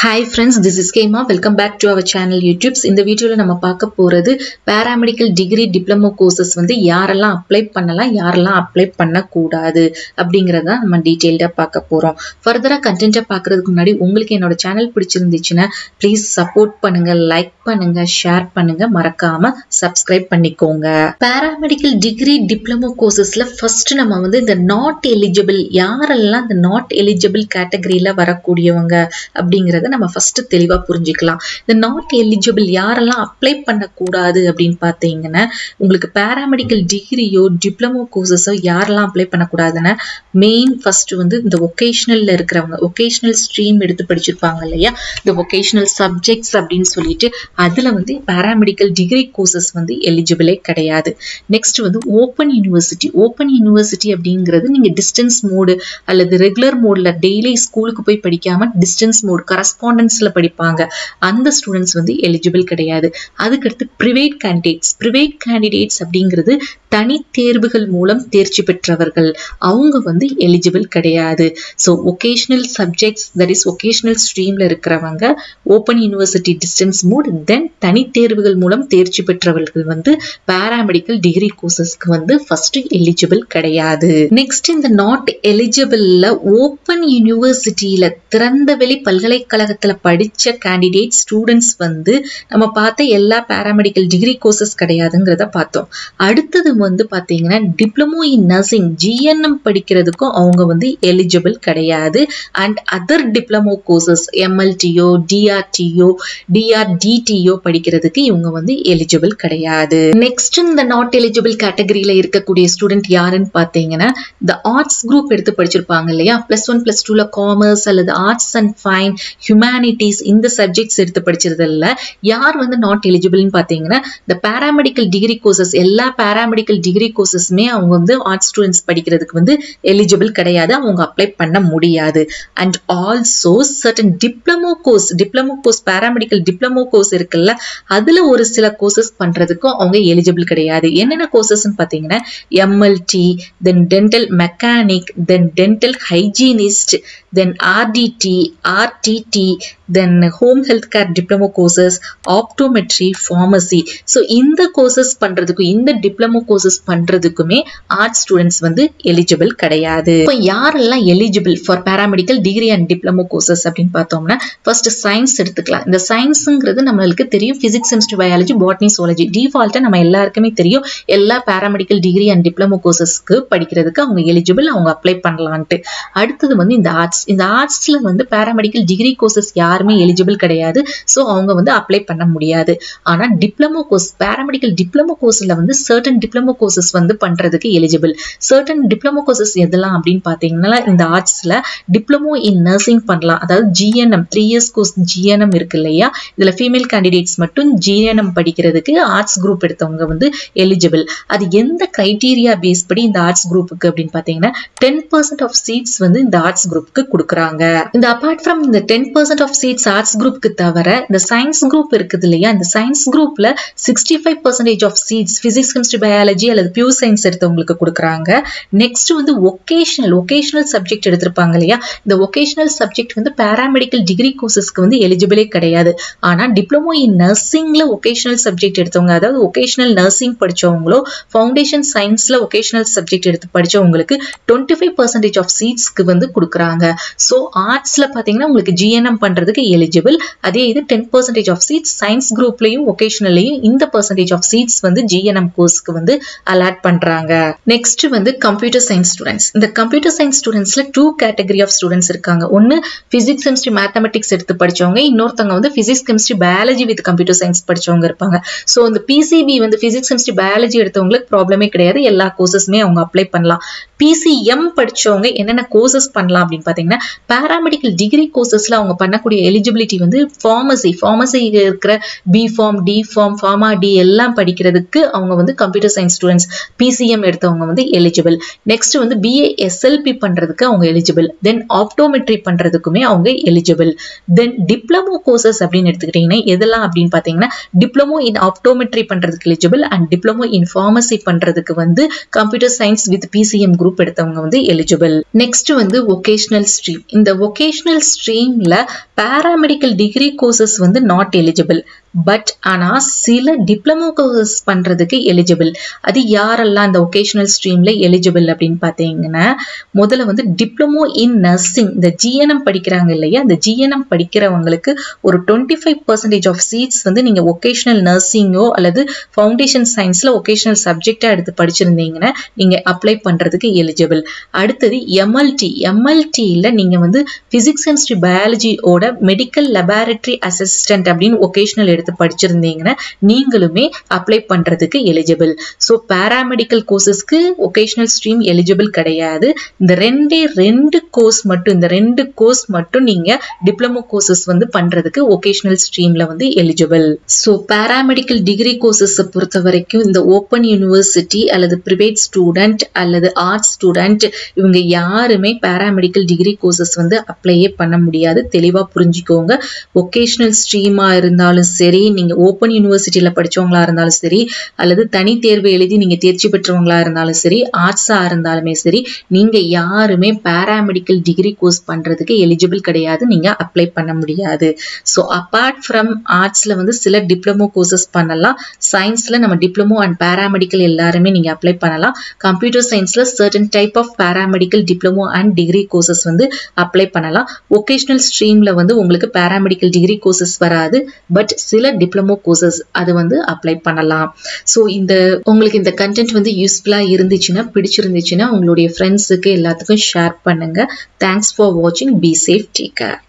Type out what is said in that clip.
Hi friends this is கேமா welcome back to our channel YouTubes இந்த வீடியோவில் நம்ம பார்க்க போகிறது பேராமெடிக்கல் டிகிரி டிப்ளமோ கோர்சஸ் வந்து யாரெல்லாம் அப்ளை பண்ணலாம் யாரெல்லாம் அப்ளை பண்ணக்கூடாது அப்படிங்கிறத நம்ம டீட்டெயில்டாக பார்க்க போகிறோம் ஃபர்தராக கண்டென்ட்டாக பார்க்குறதுக்கு முன்னாடி உங்களுக்கு என்னோட சேனல் பிடிச்சிருந்துச்சுன்னா ப்ளீஸ் சப்போர்ட் பண்ணுங்க லைக் பண்ணுங்க ஷேர் பண்ணுங்க. மறக்காம சப்ஸ்கிரைப் பண்ணிக்கோங்க. பேராமெடிக்கல் டிகிரி டிப்ளமோ கோர்சஸில் ஃபர்ஸ்ட் நம்ம வந்து இந்த நாட் எலிஜிபிள் யாரெல்லாம் இந்த நாட் எலிஜிபிள் கேட்டகரியில வரக்கூடியவங்க அப்படிங்கிறத நம்ம ஃபர்ஸ்ட் தெளிவா புரிஞ்சுக்கலாம். இந்த நாட் எலிஜிபிள் யாரெல்லாம் அப்ளை பண்ணக்கூடாது அப்படின்னு பார்த்தீங்கன்னா உங்களுக்கு பேராமெடிக்கல் டிகிரியோ டிப்ளமோ கோர்சஸோ யாரெல்லாம் அப்ளை பண்ணக்கூடாதுன்னா மெயின் ஃபர்ஸ்ட் வந்து இந்த ஒகேஷனல்ல இருக்கிறவங்க ஒகேஷனல் ஸ்ட்ரீம் எடுத்து படிச்சிருப்பாங்க இல்லையா? இந்த ஒகேஷனல் சப்ஜெக்ட்ஸ் அப்படின்னு சொல்லிட்டு அதுல வந்து பேராமெடிக்கல் டிகிரி கோர்சஸ் வந்து எலிஜிபிளே கிடையாது. நெக்ஸ்ட் வந்து ஓப்பன் யூனிவர்சிட்டி ஓப்பன் யூனிவர்சிட்டி அப்படிங்கிறது நீங்க டிஸ்டன்ஸ் மோடு அல்லது ரெகுலர் மோட்ல டெய்லி ஸ்கூலுக்கு போய் படிக்காம டிஸ்டன்ஸ் மோட் கரஸ்பாண்டன்ஸ்ல படிப்பாங்க. அந்த ஸ்டூடெண்ட்ஸ் வந்து எலிஜிபிள் கிடையாது. அதுக்கடுத்து ப்ரிவேட் கேண்டிடேட்ஸ் ப்ரிவேட் கேண்டிடேட்ஸ் அப்படிங்கிறது தனி தேர்வுகள் மூலம் தேர்ச்சி பெற்றவர்கள். அவங்க வந்து எலிஜிபிள் கிடையாது. So vocational subjects that is vocational ஸ்ட்ரீம்ல இருக்கிறவங்க open university distance mode then தனி தேர்வுகள் மூலம் தேர்ச்சி பெற்றவர்கள் வந்து பேராமெடிக்கல் டிகிரி கோர்சஸ்க்கு வந்து ஃபர்ஸ்ட் எலிஜிபிள் கிடையாது. நெக்ஸ்ட் இந்த நாட் எலிஜிபிள்ல ஓப்பன் யூனிவர்சிட்டியில் திறந்தவெளி பல்கலைக்கழக பல்கலைக்கழகத்துல படிச்ச கேண்டிடேட் ஸ்டூடெண்ட்ஸ் வந்து நம்ம பார்த்த எல்லா பேராமெடிக்கல் டிகிரி கோர்சஸ் கிடையாதுங்கிறத பார்த்தோம். அடுத்தது வந்து பாத்தீங்கன்னா டிப்ளமோ இன் நர்சிங் ஜிஎன்எம் படிக்கிறதுக்கும் அவங்க வந்து எலிஜிபிள் கிடையாது. And other diploma courses MLTO DRTO DRTDO படிக்கிறதுக்கு இவங்க வந்து எலிஜிபிள் கிடையாது. நெக்ஸ்ட் இந்த நாட் எலிஜிபிள் கேட்டகரியில இருக்கக்கூடிய ஸ்டூடெண்ட் யாருன்னு பாத்தீங்கன்னா இந்த ஆர்ட்ஸ் குரூப் எடுத்து படிச்சிருப்பாங்க இல்லையா? பிளஸ் ஒன் பிளஸ் டூவில் காமர்ஸ் அல்லது ஆர்ட்ஸ் அண்ட் ஃபைன் ஹியூமனிட்டிஸ் இந்த சப்ஜெக்ட்ஸ் எடுத்து படிச்சதுல யார் வந்து நாட் எலிஜிபிள்னு பார்த்தீங்கன்னா இந்த பேராமெடிக்கல் டிகிரி கோர்சஸ் எல்லா பேராமெடிக்கல் டிகிரி கோர்சஸுமே அவங்க வந்து ஆர்ட்ஸ் ஸ்டூடெண்ட்ஸ் படிக்கிறதுக்கு வந்து எலிஜிபிள் கிடையாது. அவங்க அப்ளை பண்ண முடியாது. And also certain diploma course diploma course paramedical diploma course இருக்குல்ல அதில் ஒரு சில கோர்சஸ் பண்ணுறதுக்கும் அவங்க எலிஜிபிள் கிடையாது. என்னென்ன கோர்சஸ்ன்னு பார்த்தீங்கன்னா MLT then dental mechanic then dental hygienist then RDT RDT the then home health care diploma courses optometry pharmacy so இந்த கோர்சஸ் பண்ணுறதுக்கும் இந்த டிப்ளமோ கோர்சஸ் பண்ணுறதுக்குமே ஆர்ட்ஸ் ஸ்டூடெண்ட்ஸ் வந்து எலிஜிபிள் கிடையாது. இப்போ யாரெல்லாம் eligible for paramedical degree and diploma courses அப்படின்னு பார்த்தோம்னா ஃபர்ஸ்ட் சயின்ஸ் எடுத்துக்கலாம். இந்த சயின்ஸுங்கிறது நம்மளுக்கு தெரியும். Physics chemistry biology botany zoology டிஃபால்ட்டாக நம்ம எல்லாருக்குமே தெரியும். எல்லா பேராமெடிக்கல் டிகிரி அண்ட் டிப்ளமோ கோர்சஸ்க்கு படிக்கிறதுக்கு அவங்க எலிஜிபிள் அவங்க அப்ளை பண்ணலான்ட்டு. அடுத்தது வந்து இந்த ஆர்ட்ஸ் இந்த ஆர்ட்ஸில் வந்து பேராமெடிக்கல் டிகிரி கோர்சஸ் யார் யாருமே எலிஜிபிள் கிடையாது. ஸோ அவங்க வந்து அப்ளை பண்ண முடியாது. ஆனா டிப்ளமோ கோர்ஸ் பேராமெடிக்கல் டிப்ளமோ கோர்ஸ்ல வந்து சர்டன் டிப்ளமோ கோர்சஸ் வந்து பண்றதுக்கு எலிஜிபிள் சர்டன் டிப்ளமோ கோர்சஸ் எதெல்லாம் அப்படின்னு பாத்தீங்கன்னா இந்த ஆர்ட்ஸ்ல டிப்ளமோ இன் நர்சிங் பண்ணலாம். அதாவது GNM three years course GNM இருக்கு இல்லையா? இதுல ஃபீமேல் கேண்டிடேட்ஸ் மட்டும் ஜிஎன்எம் படிக்கிறதுக்கு ஆர்ட்ஸ் குரூப் எடுத்தவங்க வந்து எலிஜிபிள் அது எந்த கிரைட்டீரியா பேஸ் படி இந்த ஆர்ட்ஸ் குரூப்புக்கு அப்படின்னு பாத்தீங்கன்னா டென் பர்சன்ட் ஆஃப் சீட்ஸ் வந்து இந்த ஆர்ட்ஸ் குரூப்புக்கு கொடுக்குறாங்க. இந்த அபார்ட் ஃப்ரம் இந்த ten percent of states arts குரூப்க்கு தவிர இந்த சயின்ஸ் குரூப் இருக்குது இல்லையா? இந்த சயின்ஸ் குரூப்ல sixty five percentage of seats physics chemistry biology அல்லது பியூர் சயின்ஸ் எடுத்தவங்களுக்கு கொடுக்குறாங்க. நெக்ஸ்ட் வந்து ஒகேஷனல் ஒகேஷனல் சப்ஜெக்ட் எடுத்திருப்பாங்க இல்லையா? இந்த ஒகேஷனல் சப்ஜெக்ட் வந்து பேராமெடிக்கல் டிகிரி கோர்சஸ்க்கு வந்து எலிஜிபிளே கிடையாது. ஆனா டிப்ளமோ இன் நர்சிங்ல ஒகேஷனல் சப்ஜெக்ட் எடுத்தவங்க அதாவது ஒகேஷனல் நர்சிங் படித்தவங்களோ ஃபவுண்டேஷன் சயின்ஸ்ல ஒகேஷனல் சப்ஜெக்ட் எடுத்து படிச்சவங்களுக்கு டுவெண்ட்டி ஃபைவ் பர்சன்டேஜ் ஆஃப் சீட்ஸ்க்கு வந்து கொடுக்குறாங்க. ஸோ ஆர்ட்ஸ்ல பாத்தீங்கன்னா உங்களுக்கு ஜிஎன்எம் பண்றதுக்கு எலிஜிபிள் அதே இது ten percentage of seats science குரூப்லயும் ஒகேஷனல்லையும் இந்த பர்சன்டேஜ் ஆஃப் சீட்ஸ் வந்து ஜிஎன்எம் கோர்ஸ்க்கு வந்து அலாட் பண்றாங்க. நெக்ஸ்ட் வந்து கம்ப்யூட்டர் சயின்ஸ் ஸ்டூடெண்ட்ஸ் இந்த கம்ப்யூட்டர் சயின்ஸ் ஸ்டூடெண்ட்ஸில் டூ கேட்டகரி ஆஃப் ஸ்டூடெண்ட்ஸ் இருக்காங்க. ஒன்னு பிசிக்ஸ் கெமிஸ்ட்ரி மேத்தமெட்டிக்ஸ் எடுத்து படிச்சவங்க. இன்னொருத்தவங்க வந்து physics chemistry biology with computer science படிச்சவங்க இருப்பாங்க. ஸோ இந்த பிசிபி வந்து ஃபிசிக்ஸ் கெமிஸ்ட்ரி பயாலஜி எடுத்தவங்களுக்கு ப்ராப்ளமே கிடையாது. எல்லா கோர்சஸுமே அவங்க அப்ளை பண்ணலாம். பிசிஎம் படிச்சவங்க என்னென்ன கோர்சஸ் பண்ணலாம் அப்படின்னு பாத்தீங்கன்னா பேராமெடிக்கல் டிகிரி கோர்சஸில் அவங்க பண்ணக்கூடிய எலிஜிபிலிட்டி வந்து ஃபார்மசி ஃபார்மசி இருக்கிற B pharm D pharm pharma D எல்லாம் படிக்கிறதுக்கு அவங்க வந்து கம்ப்யூட்டர் சயின்ஸ் ஸ்டூடெண்ட்ஸ் பிசிஎம் எடுத்தவங்க வந்து எலிஜிபிள் நெக்ஸ்ட் வந்து பிஏ எஸ்எல்பி பண்றதுக்கு அவங்க எலிஜிபிள் தென் ஆப்டோமெட்ரி பண்றதுக்குமே அவங்க எலிஜிபிள் தென் டிப்ளமோ கோர்சஸ் அப்படின்னு எடுத்துக்கிட்டீங்கன்னா எதெல்லாம் அப்படின்னு பாத்தீங்கன்னா டிப்ளமோ இன் ஆப்டோமெட்ரி பண்றதுக்கு eligible and diploma in pharmacy பண்றதுக்கு வந்து computer science with PCM group எடுத்தவங்க வந்து எலிஜிபிள் நெக்ஸ்ட் வந்து ஒகேஷனல் ஸ்ட்ரீம் இந்த ஒகேஷனல் ஸ்ட்ரீம்ல பேராமெடிக்கல் டிகிரி கோர்சஸ் வந்து நாட் எலிஜிபிள் பட் ஆனால் சில டிப்ளமோ கோர்ஸ் பண்ணுறதுக்கு எலிஜிபிள் அது யாரெல்லாம் இந்த ஒகேஷனல் ஸ்ட்ரீமில் எலிஜிபிள் அப்படின்னு பார்த்தீங்கன்னா முதல்ல வந்து டிப்ளமோ இன் நர்சிங் இந்த ஜிஎன்எம் படிக்கிறாங்க இல்லையா? அந்த ஜிஎன்எம் படிக்கிறவங்களுக்கு ஒரு twenty five percentage of seats வந்து நீங்கள் ஒகேஷனல் நர்சிங்கோ அல்லது ஃபவுண்டேஷன் சயின்ஸில் ஒகேஷனல் சப்ஜெக்டாக எடுத்து படிச்சிருந்தீங்கன்னா நீங்கள் அப்ளை பண்ணுறதுக்கு எலிஜிபிள் அடுத்தது எம்எல்டி எம்எல்டியில் நீங்கள் வந்து ஃபிசிக்ஸ் கெமிஸ்ட்ரி பயாலஜியோட மெடிக்கல் லெபார்டரி அசிஸ்டன்ட் அப்படின்னு ஒகேஷனல் எடுத்து படிச்சிருந்தீங்கன்னா நீங்களுமே அப்ளை பண்ணுறதுக்கு எலிஜிபிள் ஸோ பேராமெடிக்கல் கோர்சஸ்க்கு ஒகேஷனல் ஸ்ட்ரீம் எலிஜிபிள் கிடையாது. இந்த ரெண்டே ரெண்டு கோர்ஸ் மட்டும் இந்த ரெண்டு கோர்ஸ் மட்டும் நீங்கள் டிப்ளமோ கோர்சஸ் வந்து பண்ணுறதுக்கு ஒகேஷனல் ஸ்ட்ரீமில் வந்து எலிஜிபிள் ஸோ பேராமெடிக்கல் டிகிரி கோர்சஸை பொறுத்த வரைக்கும் இந்த ஓப்பன் யூனிவர்சிட்டி அல்லது ப்ரிவேட் ஸ்டூடெண்ட் அல்லது ஆர்ட்ஸ் ஸ்டூடெண்ட் இவங்க யாருமே பேராமெடிக்கல் டிகிரி கோர்சஸ் வந்து அப்ளையே பண்ண முடியாது. தெளிவாக புரிஞ்சுக்கோங்க. ஒகேஷனல் ஸ்ட்ரீமாக இருந்தாலும் சரி நீங்கள் ஓப்பன் யூனிவர்சிட்டியில் படித்தவங்களா இருந்தாலும் சரி அல்லது தனி தேர்வு எழுதி நீங்கள் தேர்ச்சி பெற்றவங்களா இருந்தாலும் சரி ஆர்ட்ஸாக இருந்தாலுமே சரி நீங்கள் யாருமே பேராமெடிக்கல் டிகிரி கோர்ஸ் பண்ணுறதுக்கு எலிஜிபிள் கிடையாது. நீங்கள் அப்ளை பண்ண முடியாது. ஸோ அப்பார்ட் ஃப்ரம் ஆர்ட்ஸில் வந்து சில டிப்ளமோ கோர்சஸ் பண்ணலாம். சயின்ஸில் நம்ம டிப்ளமோ அண்ட் பேராமெடிக்கல் எல்லாருமே நீங்கள் அப்ளை பண்ணலாம். கம்ப்யூட்டர் சயின்ஸில் certain type of paramedical diploma and degree courses வந்து அப்ளை பண்ணலாம். ஒகேஷ்னல் ஸ்ட்ரீமில் வந்து உங்களுக்கு பேராமெடிக்கல் டிகிரி கோர்சஸ் வராது. பட் சில டிப்ளமோ கோர்சஸ் அது வந்து அப்ளை பண்ணலாம். ஸோ இந்த உங்களுக்கு இந்த கண்டென்ட் வந்து யூஸ்ஃபுல்லாக இருந்துச்சுன்னா பிடிச்சிருந்துச்சுன்னா உங்களுடைய ஃப்ரெண்ட்ஸுக்கு எல்லாத்துக்கும் ஷேர் பண்ணுங்க. தேங்க்ஸ் ஃபார் வாட்சிங் பி சேஃப் டேக் கேர்